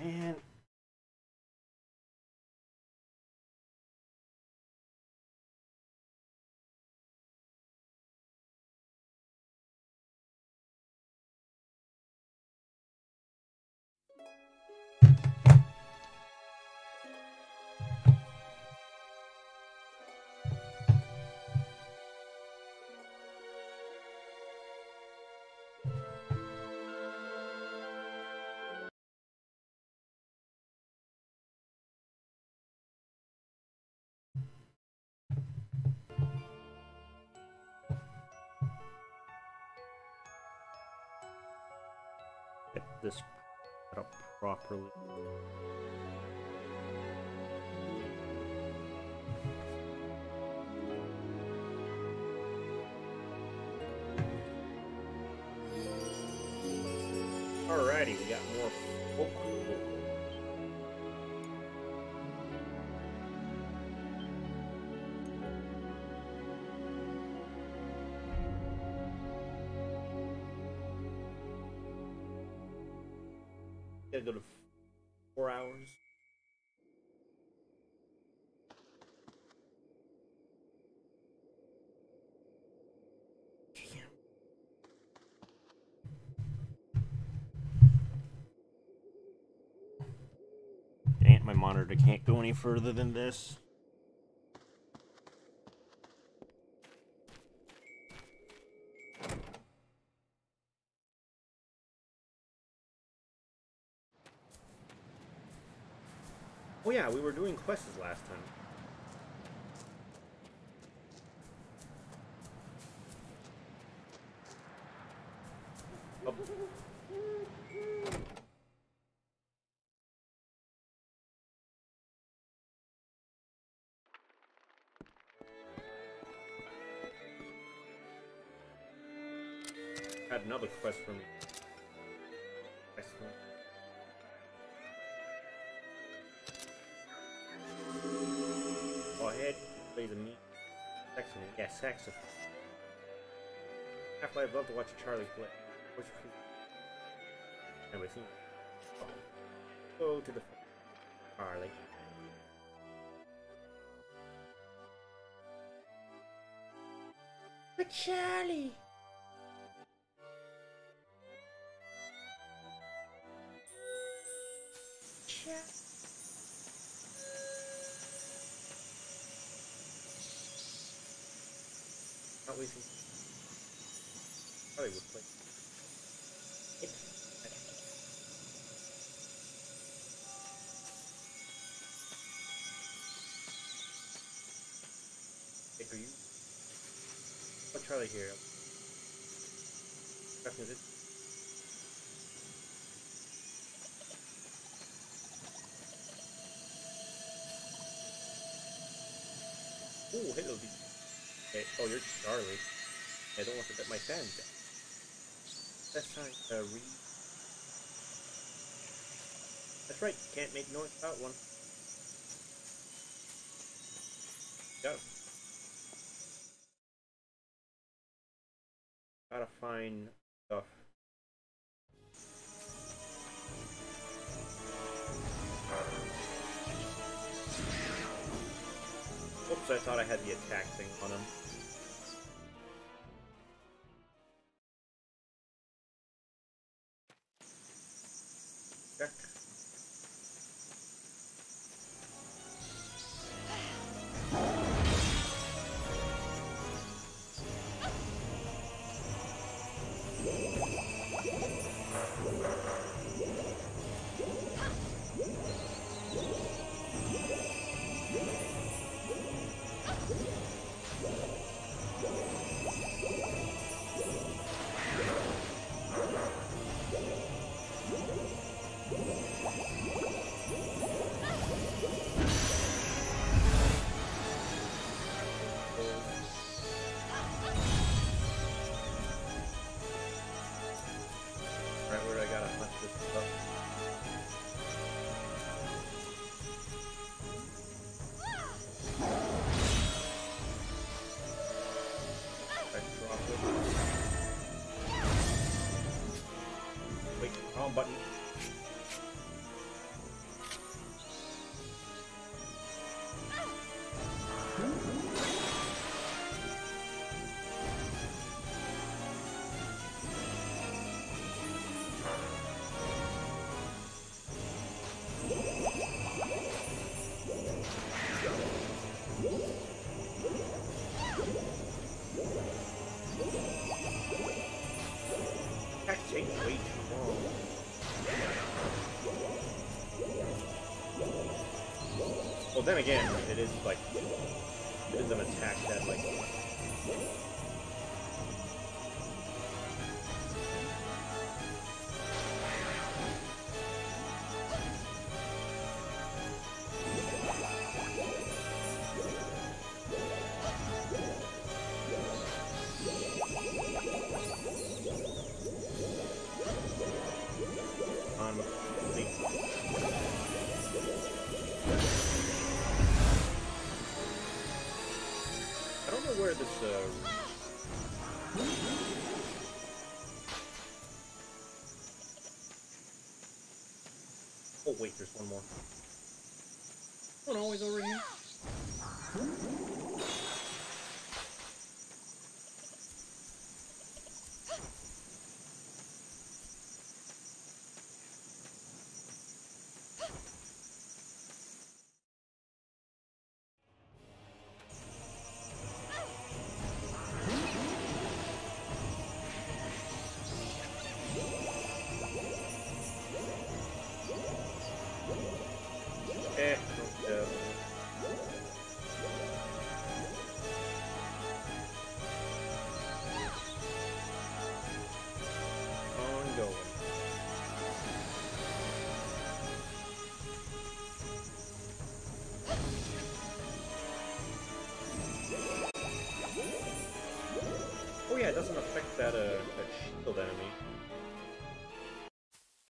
man. This up properly. Alrighty, we got more Gotta go to four hours. Damn. It, my monitor can't go any further than this. Oh yeah, we were doing quests last time. Had another quest for me. The meat. Saxophone. Yeah, saxophone. Half-Life, I'd love to watch Charlie play. What's your favorite? Anyway, see. Go to the Charlie. But. Charlie. Not wasting. Probably would play. It. Hey, are you? I'll Charlie here. This. Ooh, hello. Oh, you're Charlie. I don't want to bet my fans. That's time to read. That's right, uh, can't make noise without one. Go. Gotta find stuff. Oops, I thought I had the attack thing on him. Check. Right where I gotta hunt this stuff. I drop it. Wait, wrong button. Then again, it is like it is an attack that like uh Oh wait, there's one more. One always over here. Eh. Oh yeah, it doesn't affect that uh that shield enemy.